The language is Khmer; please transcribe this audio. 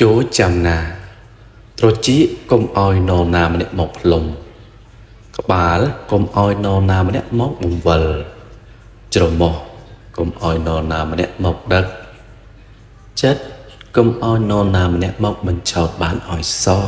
ជួចាំណាត្រចៀកកុំអោយនរណាម្នាក់មកផ្លុំក្បាលកុំអោយនរណាម្នាក់មកបង្វិលច្រមុះកុំអោយនរណាម្នាក់មកដឹកចិត្តកុំអោយនរណាម្នាក់មកបញ្ឆោតបានអោយសោះ